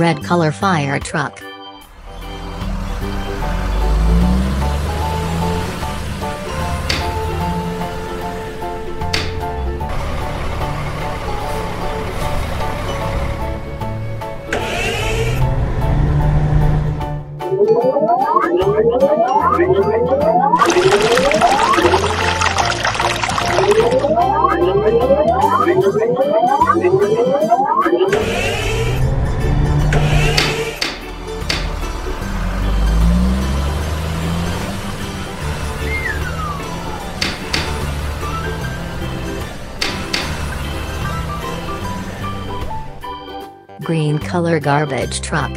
Red color fire truck. Color garbage truck.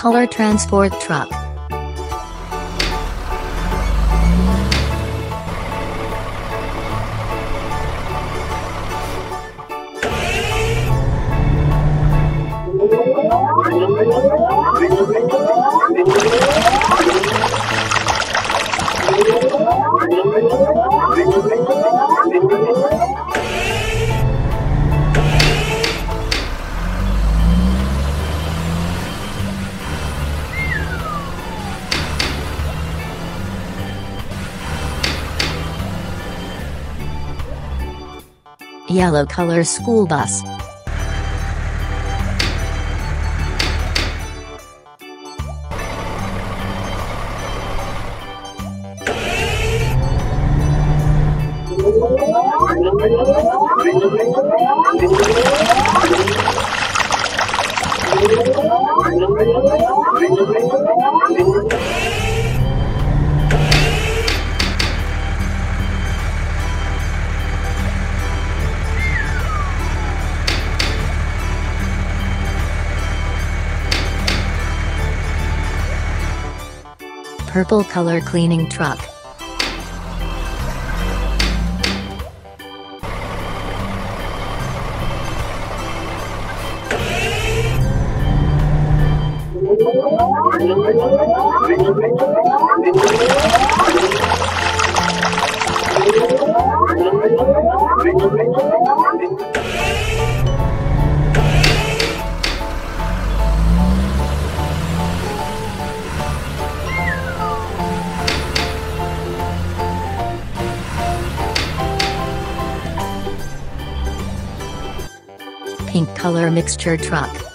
Color transport truck. Yellow color school bus. Purple color cleaning truck. Color mixture truck.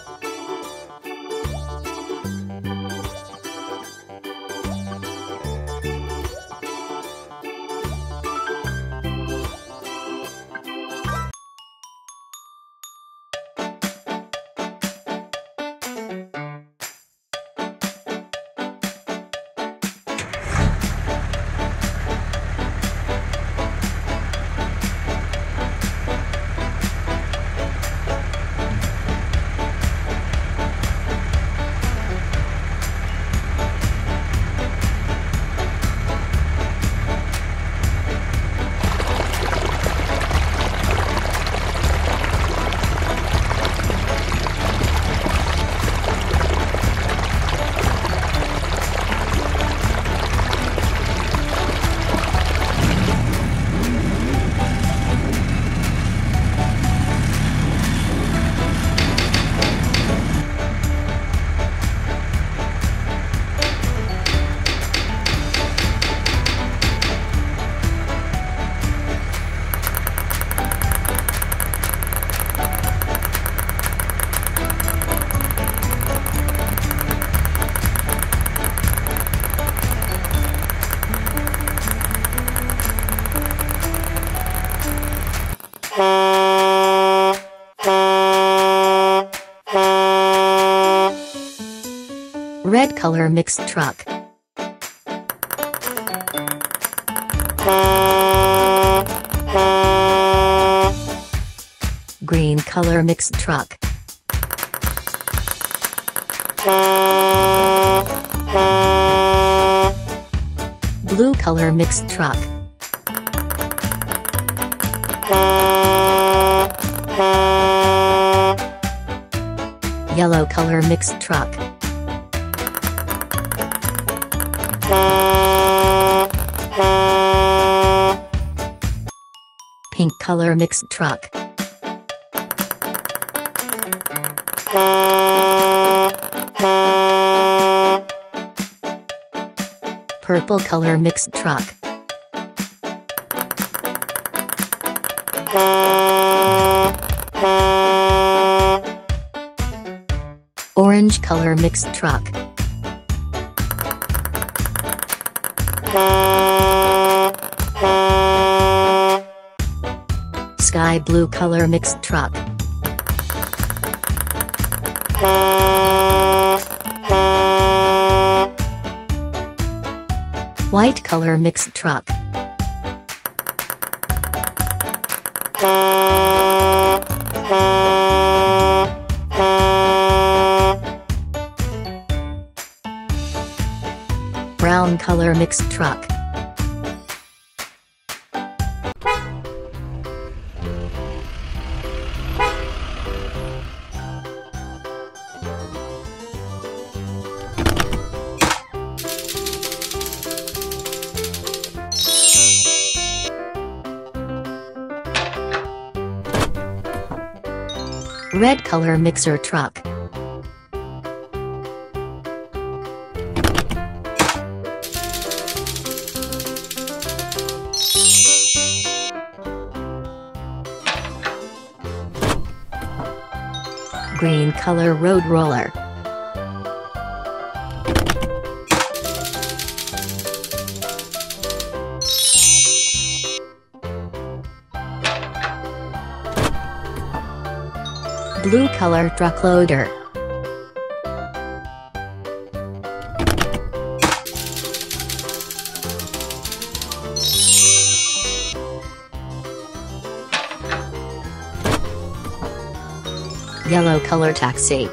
Red color mixed truck. Green color mixed truck. Blue color mixed truck. Yellow color mixed truck. Color mixed truck. Purple color mixed truck. Orange color mixed truck. Sky blue color mixed truck. White color mixed truck. Brown color mixed truck. Red color mixer truck. Green color road roller. Color truck loader. Yellow color taxi.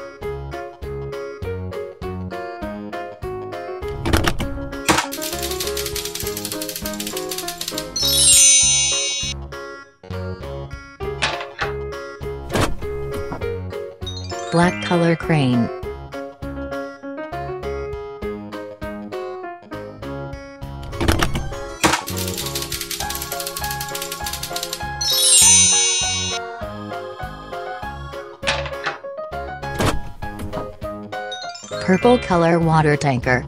Purple color water tanker.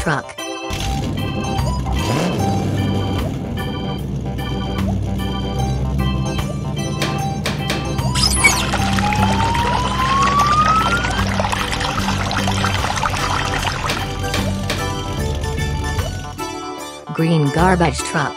Truck. Green garbage truck.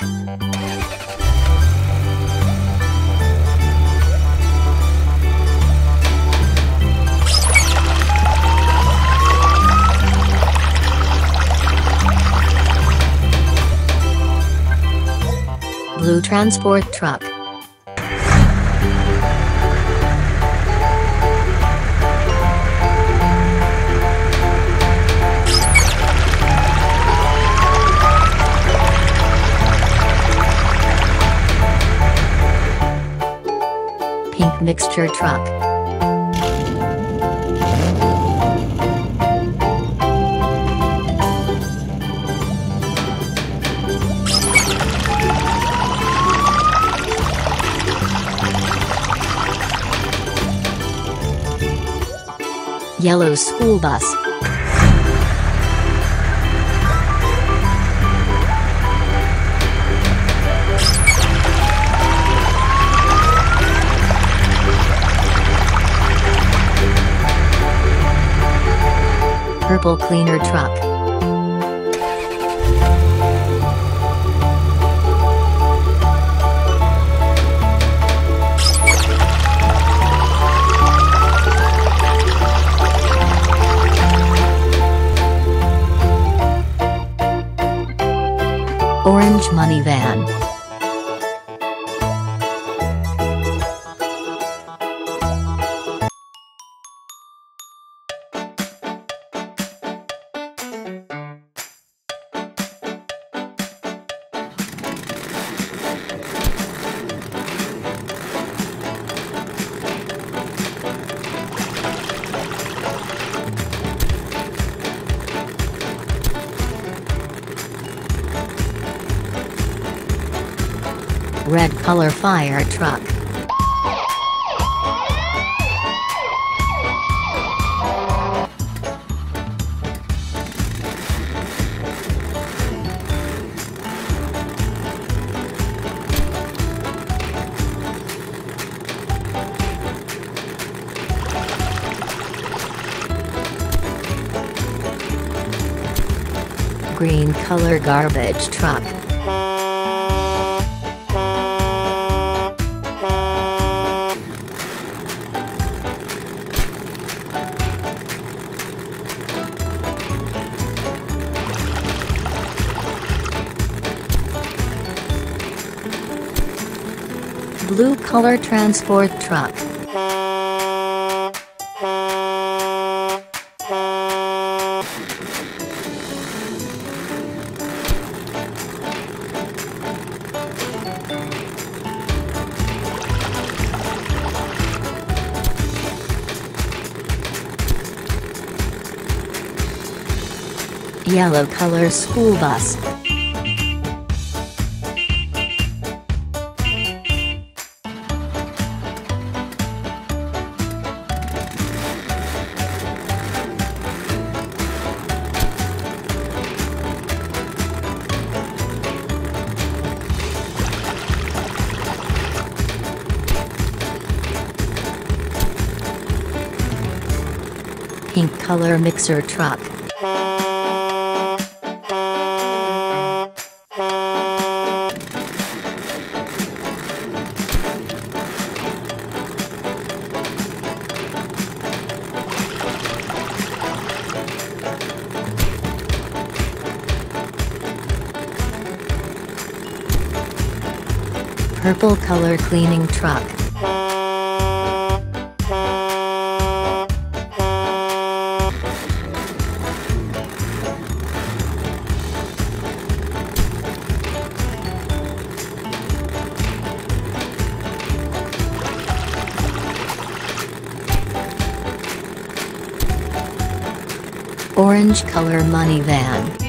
Blue transport truck. Pink mixture truck. Yellow school bus. Purple cleaner truck. Orange money van. Color fire truck. Green color garbage truck. Color transport truck. Yellow color school bus. Color mixer truck. Purple color cleaning truck. Orange color money van.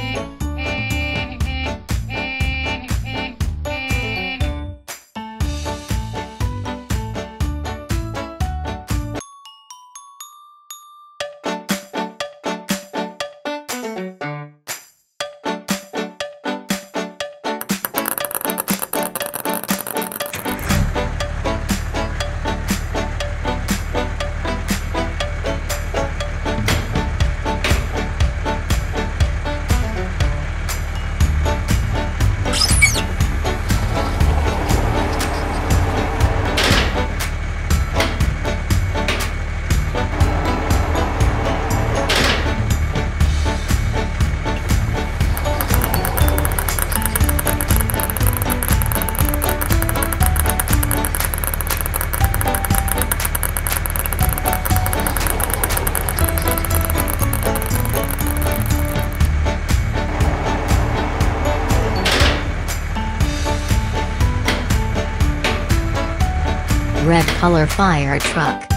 Color fire truck.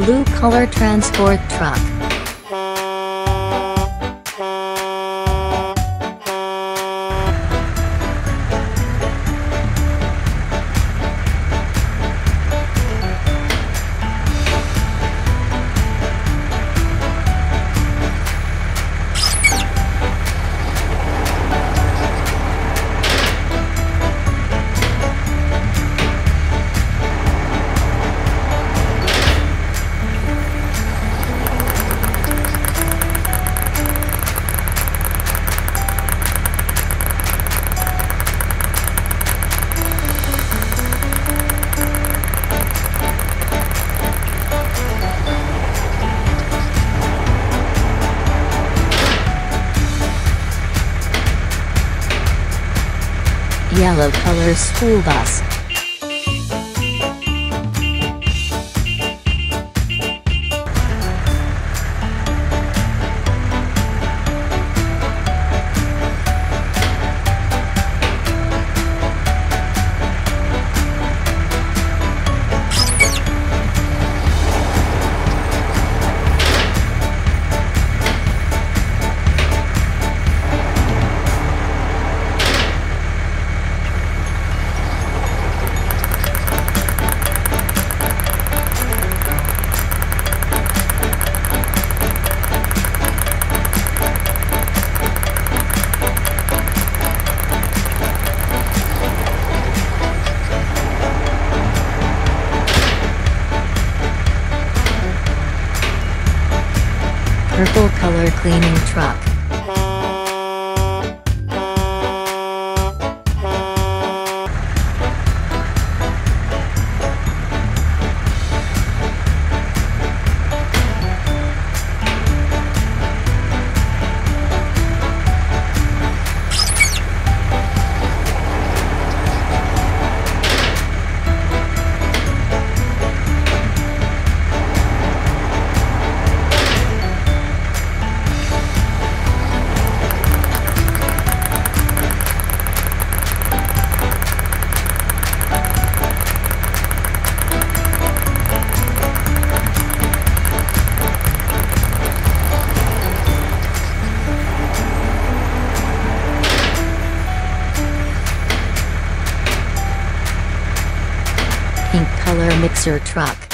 Blue color transport truck. Yellow color school bus. Pink color mixer truck.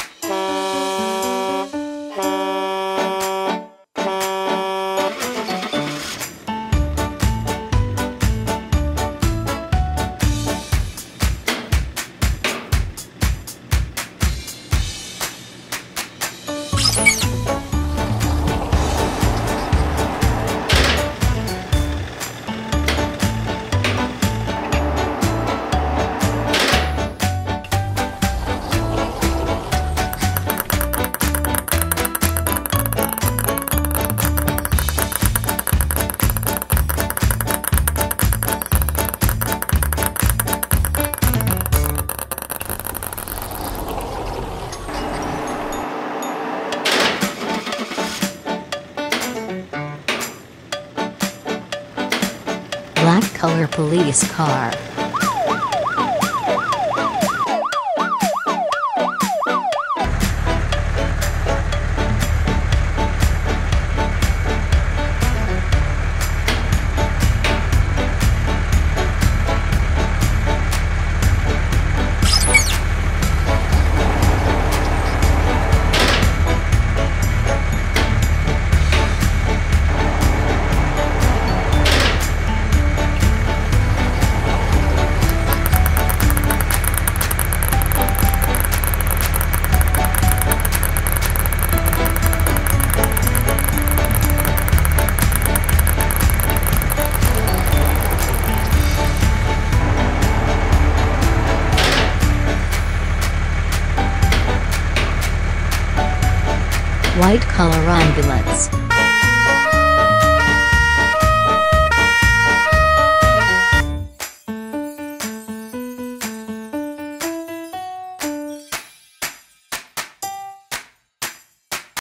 Police car. Color ambulance.